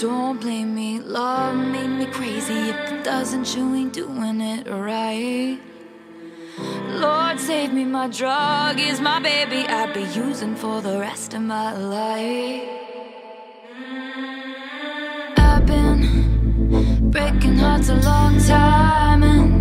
Don't blame me, love made me crazy. If it doesn't, you ain't doing it right. Lord, save me, my drug is my baby. I'll be using for the rest of my life. I've been breaking hearts a long time and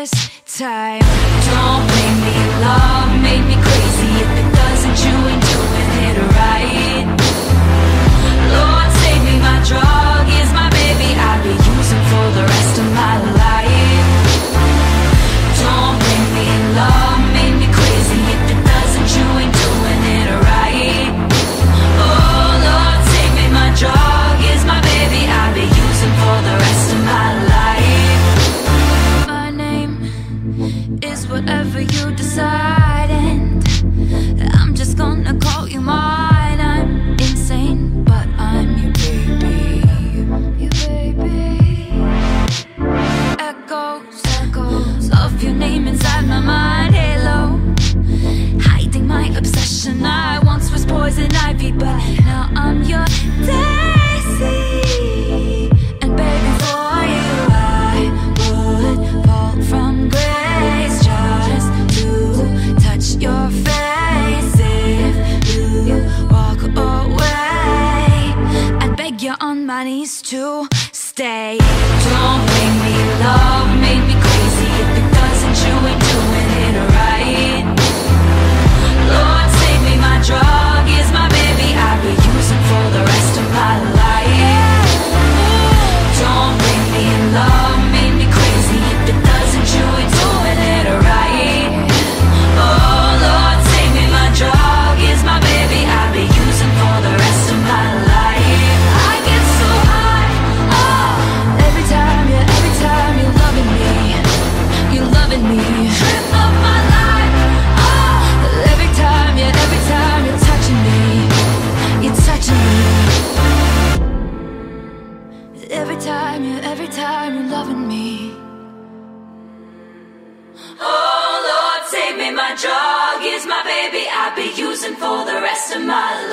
this time. Don't blame me, love made me crazy. If it doesn't, you ain't doing it right. Whatever you decide, and I'm just gonna call you mine. I'm insane, but I'm your baby. Your baby. Echoes, echoes of your name inside my mind. Halo, hiding my obsession. I once was poison ivy, but now I'm your daisy. Knees to stay. Don't blame me, love me my drug is my baby. I'll be using for the rest of my life.